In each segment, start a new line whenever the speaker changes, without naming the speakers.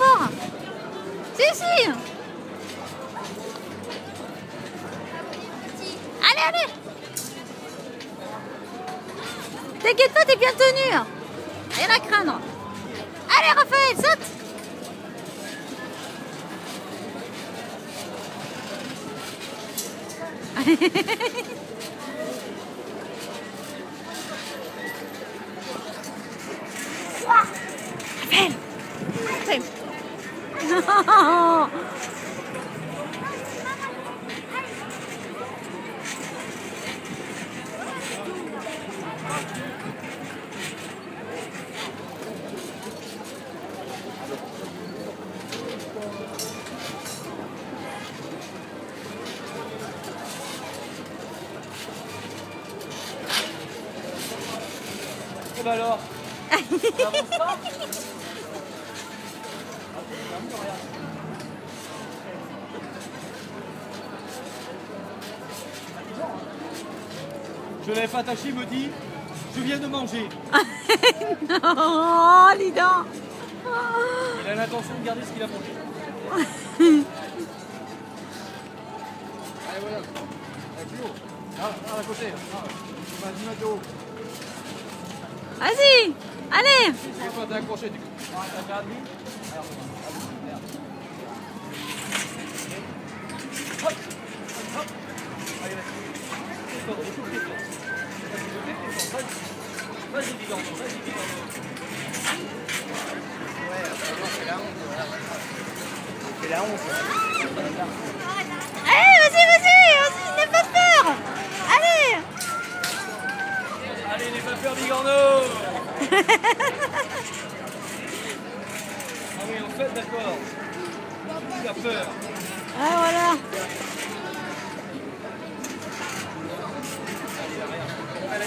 fort. Si, si. Allez, allez. T'inquiète pas, t'es bien tenu hein. Rien à craindre. Allez, Raphaël, saute. Non
Et bah alors Ça avance pas Je l'avais pas attaché, il me dit Je viens de manger.
Oh, dis donc
Il a l'intention de garder ce qu'il a mangé. Allez, voilà. Avec plus haut. Ah, ah, à côté. Ah, vas 10 mètres de haut.
Vas-y Allez
Et toi, t'es accroché, du coup. Ah, t'as demi Alors, merde. Hop, hop. Allez, vas-y. Descends, descends, descends. Vas-y, descends, vas-y. Vas-y, Bigorneau, vas-y, Bigorneau.
Ouais, vraiment, c'est la honte.
Allez, vas-y, vas-y Vas-y, n'aie pas peur Allez
Allez, n'aie pas peur, Bigorneau Ah oui, en fait, d'accord. Tu as peur.
Ah, voilà
Allez, rien. Allez,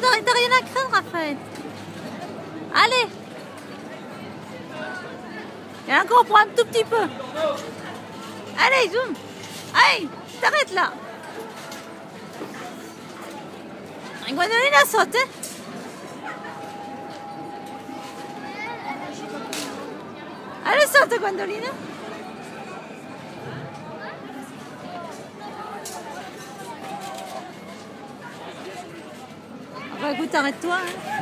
t'as rien à craindre, Raphaël. Allez. Et encore pour un tout petit peu. Allez, zoom. Allez, t'arrêtes là. Gwendoline, elle saute, hein. Allez, saute, Gwendoline Bah, écoute, arrête-toi. Hein.